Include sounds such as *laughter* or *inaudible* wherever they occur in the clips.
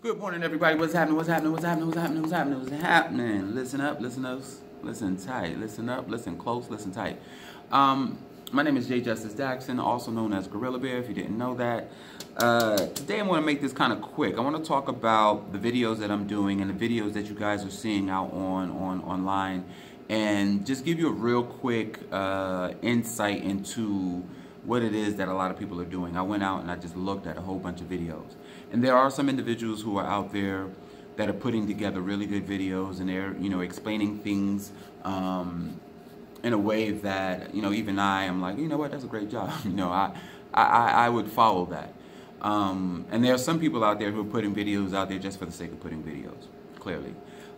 Good morning, everybody. What's happening? What's happening? What's happening? What's happening? What's happening? What's happening? Listen up, listen up, listen tight. Listen up, listen close, listen tight. Um, my name is Jay Justice Daxon, also known as Guerilla Bear, if you didn't know that. Uh, today I'm going to make this kind of quick. I want to talk about the videos that I'm doing and the videos that you guys are seeing out on, on online and just give you a real quick uh, insight into what it is that a lot of people are doing. I went out and I just looked at a whole bunch of videos. And there are some individuals who are out there that are putting together really good videos and they're, you know, explaining things um, in a way that, you know, even I am like, you know what, that's a great job. *laughs* you know, I, I, I would follow that. Um, and there are some people out there who are putting videos out there just for the sake of putting videos, clearly.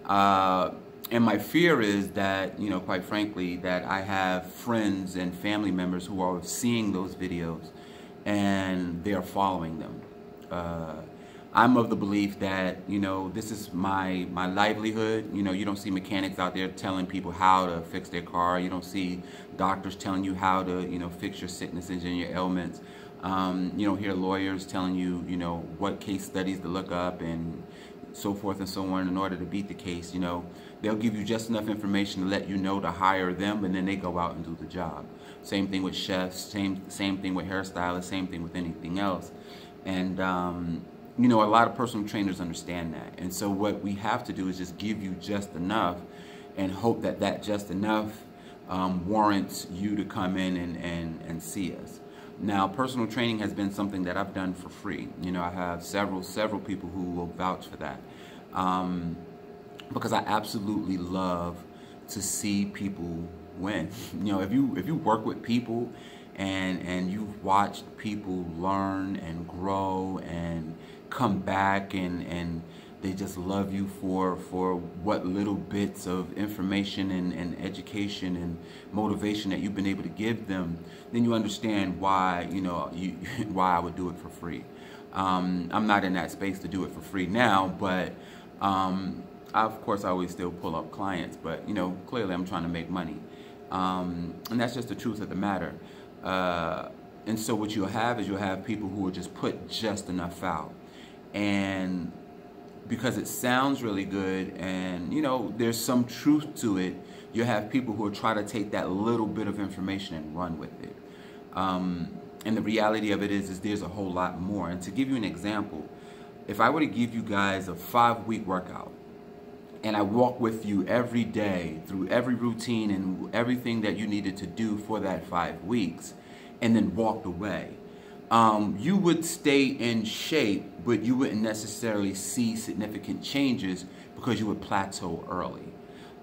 Uh, and my fear is that, you know, quite frankly, that I have friends and family members who are seeing those videos and they're following them. Uh, I'm of the belief that, you know, this is my, my livelihood. You know, you don't see mechanics out there telling people how to fix their car. You don't see doctors telling you how to, you know, fix your sicknesses and your ailments. Um, you don't hear lawyers telling you, you know, what case studies to look up and so forth and so on in order to beat the case. You know, they'll give you just enough information to let you know to hire them, and then they go out and do the job. Same thing with chefs. Same same thing with hairstylists. Same thing with anything else. And um, you know, a lot of personal trainers understand that. And so what we have to do is just give you just enough, and hope that that just enough um, warrants you to come in and, and, and see us. Now, personal training has been something that I've done for free. You know, I have several, several people who will vouch for that. Um, because I absolutely love to see people win. *laughs* You know, if you if you work with people and and you've watched people learn and grow and come back and and they just love you for for what little bits of information and, and education and motivation that you've been able to give them then you understand why you know you *laughs* why I would do it for free. Um, I'm not in that space to do it for free now but um, I, of course, I always still pull up clients, but you know, clearly I'm trying to make money, um, and that's just the truth of the matter. Uh, and so what you'll have is you'll have people who will just put just enough out, and because it sounds really good, and you know, there's some truth to it. You'll have people who will try to take that little bit of information and run with it. Um, and the reality of it is, is there's a whole lot more. And to give you an example, if I were to give you guys a five-week workout and I walk with you every day through every routine and everything that you needed to do for that five weeks, and then walked away, um, you would stay in shape, but you wouldn't necessarily see significant changes because you would plateau early.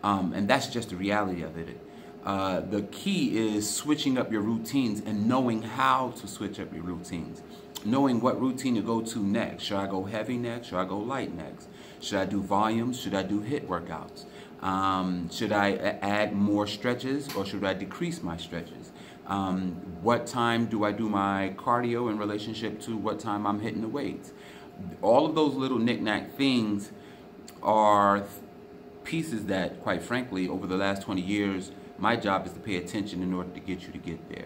Um, and that's just the reality of it. Uh, the key is switching up your routines and knowing how to switch up your routines. Knowing what routine to go to next. Should I go heavy next? Should I go light next? Should I do volumes? Should I do HIIT workouts? Um, should I add more stretches or should I decrease my stretches? Um, what time do I do my cardio in relationship to what time I'm hitting the weights? All of those little knick-knack things are pieces that, quite frankly, over the last 20 years, my job is to pay attention in order to get you to get there.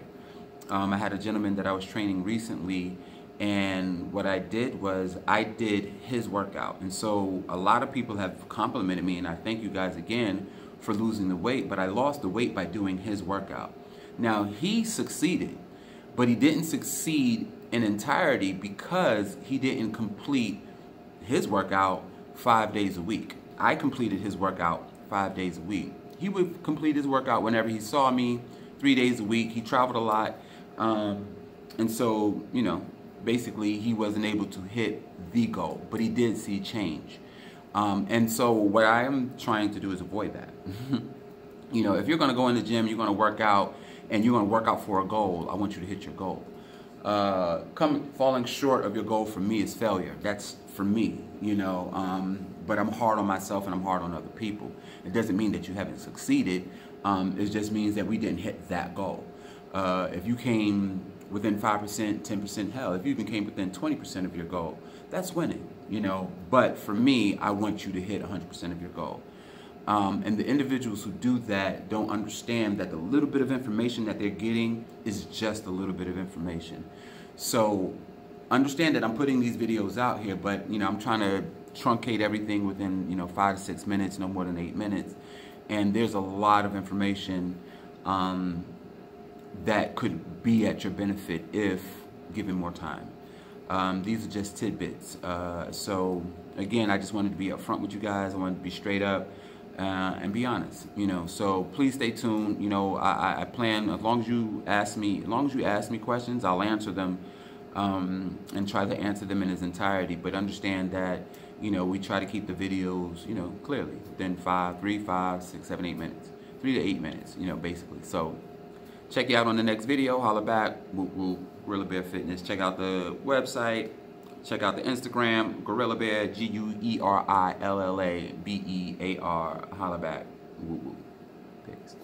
Um, I had a gentleman that I was training recently and what I did was I did his workout. And so a lot of people have complimented me, and I thank you guys again for losing the weight, but I lost the weight by doing his workout. Now, he succeeded, but he didn't succeed in entirety because he didn't complete his workout five days a week. I completed his workout five days a week. He would complete his workout whenever he saw me, three days a week. He traveled a lot. Um, and so, you know, basically he wasn't able to hit the goal, but he did see change. Um, and so what I am trying to do is avoid that. *laughs* you know, if you're going to go in the gym, you're going to work out, and you're going to work out for a goal, I want you to hit your goal. Uh, come, falling short of your goal for me is failure. That's for me, you know. Um, but I'm hard on myself and I'm hard on other people. It doesn't mean that you haven't succeeded. Um, it just means that we didn't hit that goal. Uh, if you came within 5%, 10%, hell, if you even came within 20% of your goal, that's winning, you know. But for me, I want you to hit 100% of your goal. Um, and the individuals who do that don't understand that the little bit of information that they're getting is just a little bit of information. So understand that I'm putting these videos out here, but you know, I'm trying to truncate everything within you know five to six minutes, no more than eight minutes. And there's a lot of information um, that could be at your benefit if given more time. Um, these are just tidbits. Uh, so again, I just wanted to be upfront with you guys. I wanted to be straight up uh, and be honest. You know, so please stay tuned. You know, I, I, plan as long as you ask me, as long as you ask me questions, I'll answer them um, and try to answer them in its entirety. But understand that you know we try to keep the videos you know clearly then five, three, five, six, seven, eight minutes, three to eight minutes. You know, basically. So. Check you out on the next video. Holla back. Woo woo. Guerilla Bear Fitness. Check out the website. Check out the Instagram, Guerilla Bear, G U E R I L L A B E A R. Holla back. Woo woo. Peace.